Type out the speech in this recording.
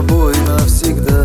тобой навсегда.